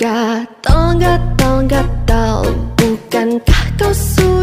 Gatal, gatal, gatal Bukankah kau sudah